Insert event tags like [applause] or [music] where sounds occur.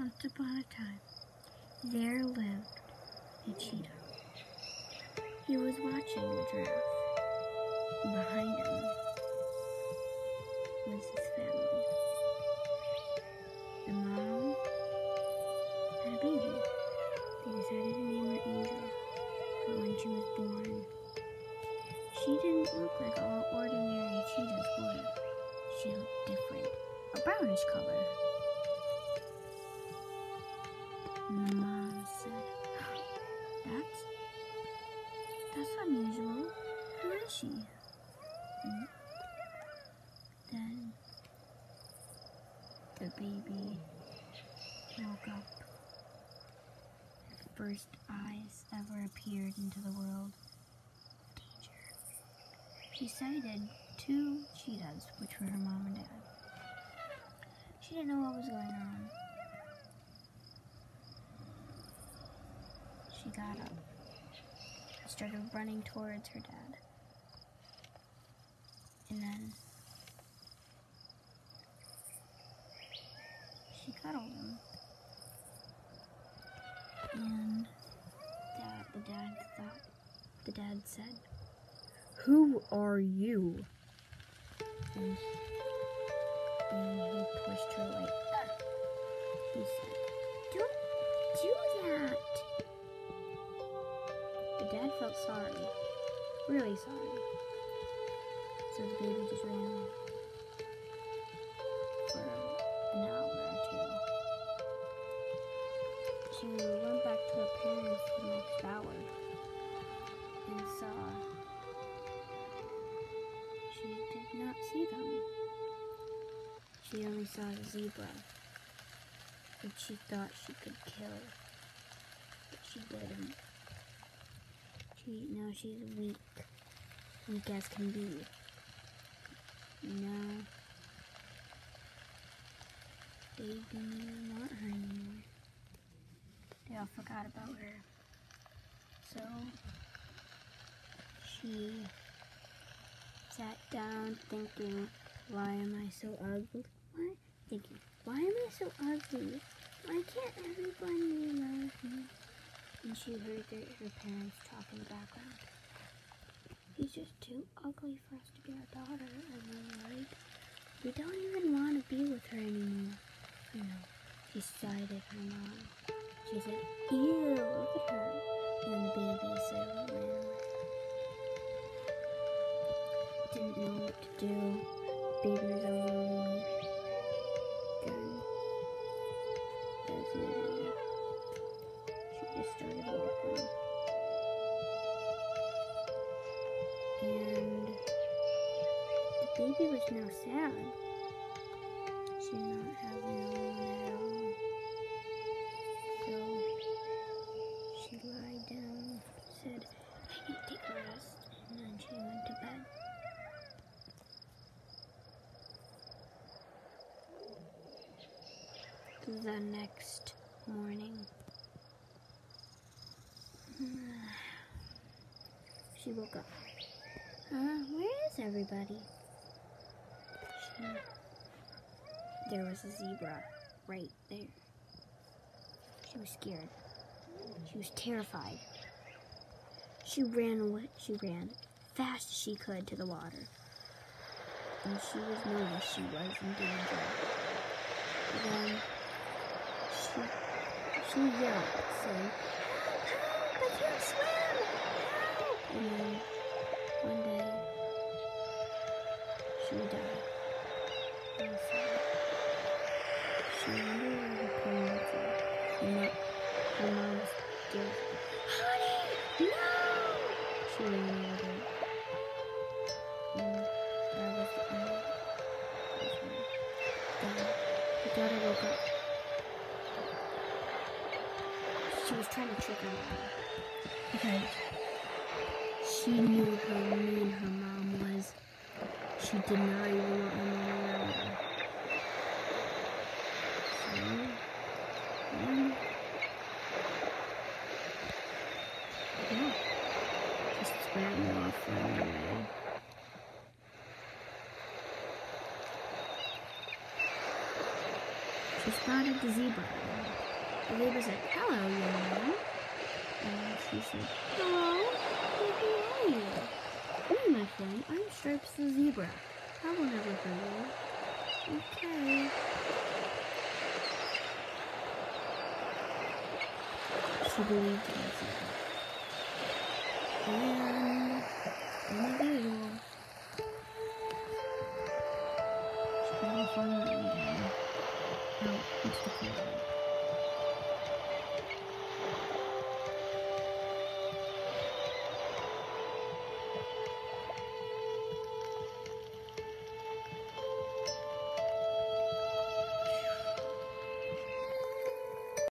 Once upon a time, there lived a cheetah. He was watching the giraffe. The baby woke up. Her first eyes ever appeared into the world. Danger. She sighted two cheetahs, which were her mom and dad. She didn't know what was going on. She got up started running towards her dad. And then she cuddled him. And dad, the dad thought, the dad said, Who are you? And, and he pushed her like, he said, Don't do that. The dad felt sorry, really sorry. So the baby just ran for She went back to her parents the next hour and saw she did not see them. She only saw the zebra, which she thought she could kill, but she didn't. She now she's weak, weak as can be. Now, they do not want her anymore. They all forgot about her. So she sat down thinking, why am I so ugly? What? Thinking, why am I so ugly? Why can't everybody love me? And she heard her parents talk in the background. He's just too ugly for us to be our daughter, and we're like, we don't even want to be with her anymore. You know, she sighed at her mom. She said, ew, look at her. And the baby said, oh man. Didn't know what to do. Baby was as she just started walking. And the baby was now sad. She The next morning, [sighs] she woke up. Uh, where is everybody? She, there was a zebra right there. She was scared. She was terrified. She ran away. She ran fast as she could to the water. And she was noticed she was in danger. Then she she yelled, saying, Help! I can't swim! Help! And then one day she died. And so she wondered where her parents were. And that her mom was scared. Honey! No! She She was trying to trick her mom. Because she knew how mean her mom was. She did not even want her mom around. So. Yeah. Just ran off running away. She spotted the zebra. The zebra said, Hello, young Hello, who are you? Oh, my friend, I'm Stripes the Zebra. I will never hurt you. Okay. She believed in herself. And in the video,